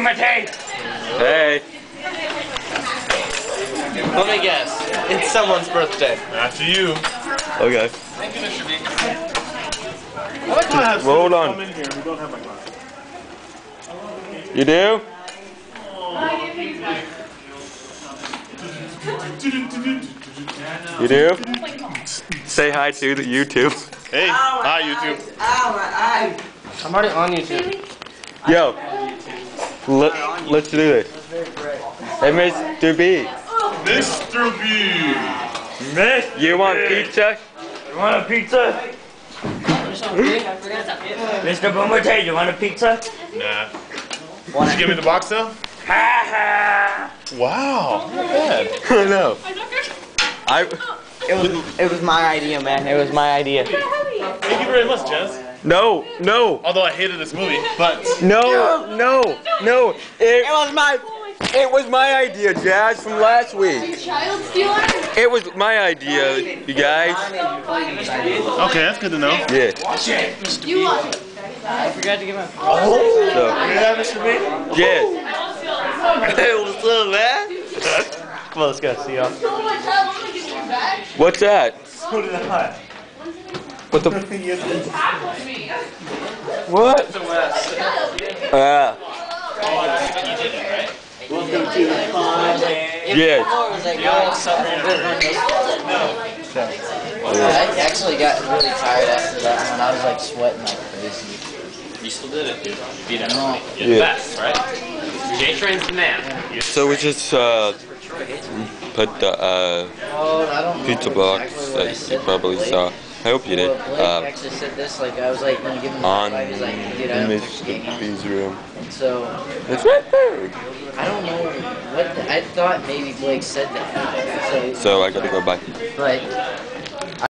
Boomer T. Hey. Let me guess. It's someone's birthday. After you. Okay. I like when I have Roll on. come in here who don't have my glasses. You do? You do? Say hi to the YouTube. Hey, hi YouTube. I'm already on YouTube. Yo. Let, let's do this. Hey, Mr. B. Mr. B. Miss, you want pizza? You want a pizza? Mr. Boomer T, you want a pizza? Nah. Did you give me the box though? Ha ha. Wow. Not bad. I know. I It was it was my idea, man. It was my idea. Thank you very much, Jess. No no Although I hated this movie, but no no no. It, It was my it was my idea, Jazz, from last week. Child stealer? It was my idea, you guys. okay, that's good to know. Yeah. You watch it. I forgot to give my oh, So, Yeah, Mr. B? yeah. Hey, what's up, man? Come on, let's go. See y'all. Oh my child, I'm gonna get you back. What's that? So did I. What the? Tackle me. What? Ah. Yes. I actually got really tired after that one. I was like sweating like crazy. You still did it, dude. You beat everybody. You're the best, right? J Train's the man. So we just uh, put the uh, Oh, I don't know pizza box exactly what I that you probably saw. I hope you did. Well, Blake Uh, actually said this, like I was like, give him on five, he's like, get out of Miss the game. Room. So, It's right there. I don't know what, the, I thought maybe Blake said that. So, So I gotta go back. but